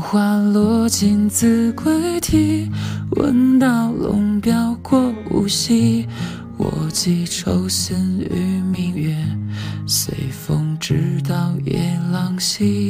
花落尽子规啼闻道龙标过五溪我寄愁心与明月随风直到夜郎西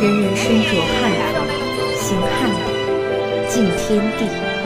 人人身着汉服行汉礼敬天地。